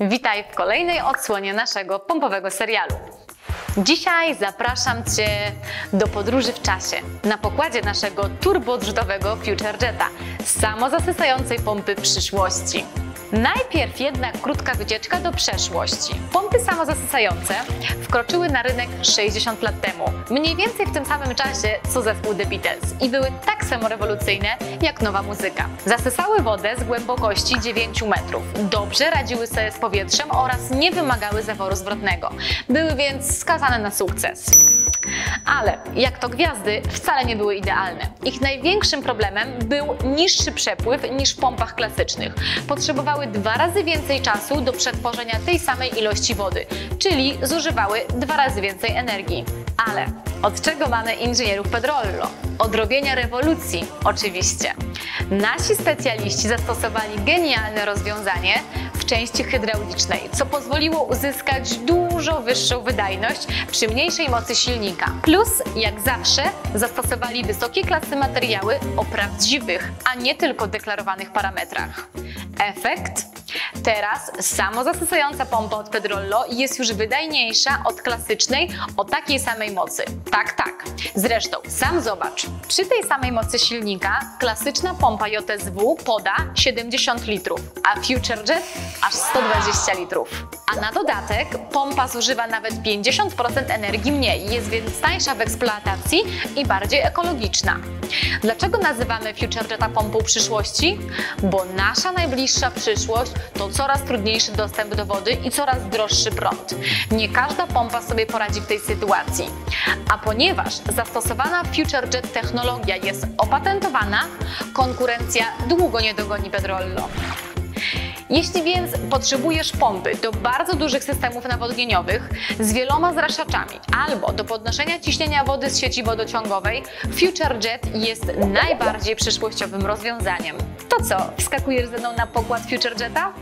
Witaj w kolejnej odsłonie naszego pompowego serialu. Dzisiaj zapraszam Cię do podróży w czasie na pokładzie naszego turboodrzutowego Future Jetta, samozasysającej pompy przyszłości. Najpierw jednak krótka wycieczka do przeszłości. Pompy samozasysające wkroczyły na rynek 60 lat temu, mniej więcej w tym samym czasie co zespół The Beatles i były tak samo rewolucyjne jak nowa muzyka. Zasysały wodę z głębokości 9 metrów, dobrze radziły sobie z powietrzem oraz nie wymagały zaworu zwrotnego. Były więc skazane na sukces. Ale jak to gwiazdy, wcale nie były idealne. Ich największym problemem był niższy przepływ niż w pompach klasycznych. Potrzebowały dwa razy więcej czasu do przetworzenia tej samej ilości wody, czyli zużywały dwa razy więcej energii. Ale od czego mamy inżynierów Pedrollo? Od robienia rewolucji, oczywiście. Nasi specjaliści zastosowali genialne rozwiązanie części hydraulicznej, co pozwoliło uzyskać dużo wyższą wydajność przy mniejszej mocy silnika. Plus, jak zawsze, zastosowali wysokiej klasy materiały o prawdziwych, a nie tylko deklarowanych parametrach. Efekt? Teraz samozasysająca pompa od Pedrollo jest już wydajniejsza od klasycznej o takiej samej mocy. Tak, tak. Zresztą, sam zobacz. Przy tej samej mocy silnika klasyczna pompa JSW poda 70 litrów, a FutureJet aż 120 litrów. A na dodatek pompa zużywa nawet 50% energii mniej, jest więc tańsza w eksploatacji i bardziej ekologiczna. Dlaczego nazywamy FutureJeta pompą przyszłości? Bo nasza najbliższa przyszłość to coraz trudniejszy dostęp do wody i coraz droższy prąd. Nie każda pompa sobie poradzi w tej sytuacji. A ponieważ zastosowana FutureJet technologia jest opatentowana, konkurencja długo nie dogoni Pedrollo. Jeśli więc potrzebujesz pompy do bardzo dużych systemów nawodnieniowych z wieloma zraszaczami albo do podnoszenia ciśnienia wody z sieci wodociągowej, FutureJet jest najbardziej przyszłościowym rozwiązaniem. To co, wskakujesz ze mną na pokład FutureJeta?